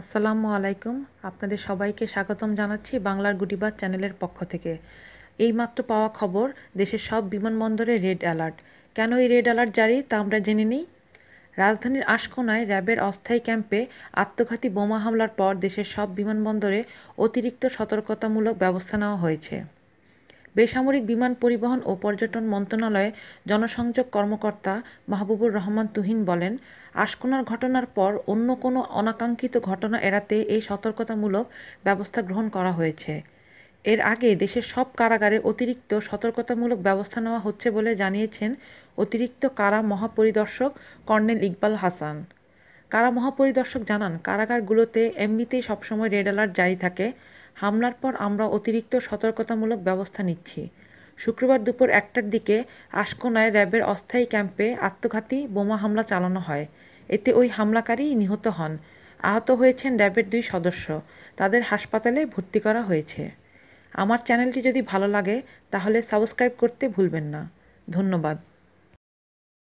আসসালামু আলাইকুম। আপনাদের সবাইকে স্বাগতম জানাচ্ছি বাংলার গুটিবাদ চ্যানেলের পক্ষ থেকে। এইমাত্র পাওয়া খবর, দেশের সব বিমানবন্দরে রেড অ্যালার্ট। কেন এই রেড অ্যালার্ট জারি, তা আমরা জেনে নিই। রাজধানীর আশকোনায় র্যাবের অস্থায়ী ক্যাম্পে আত্মঘাতী বোমা হামলার পর দেশের সব বিমানবন্দরে অতিরিক্ত সতর্কতামূলক ব্যবস্থা নেওয়া হয়েছে। বেসামরিক বিমান পরিবহন ও পর্যটন মন্ত্রণালয়ে জনসংযোগ কর্মকর্তা মাহবুবুর রহমান তুহিন বলেন, আশকোনার ঘটনার পর অন্য কোনো অনাকাঙ্ক্ষিত ঘটনা এড়াতে এই সতর্কতামূলক ব্যবস্থা গ্রহণ করা হয়েছে। এর আগে দেশের সব কারাগারে অতিরিক্ত সতর্কতামূলক ব্যবস্থা নেওয়া হচ্ছে বলে জানিয়েছেন অতিরিক্ত কারা মহাপরিদর্শক কর্নেল ইকবাল হাসান। কারা মহাপরিদর্শক জানান, কারাগারগুলোতে এমনিতেই সবসময় রেড অ্যালার্ট জারি থাকে। হামলার পর আমরা অতিরিক্ত সতর্কতামূলক ব্যবস্থা নিচ্ছি। শুক্রবার দুপুর একটার দিকে আশকোনায় র্যাবের অস্থায়ী ক্যাম্পে আত্মঘাতী বোমা হামলা চালানো হয়। এতে ওই হামলাকারী নিহত হন। আহত হয়েছেন র্যাবের দুই সদস্য। তাদের হাসপাতালে ভর্তি করা হয়েছে। আমার চ্যানেলটি যদি ভালো লাগে, তাহলে সাবস্ক্রাইব করতে ভুলবেন না। ধন্যবাদ।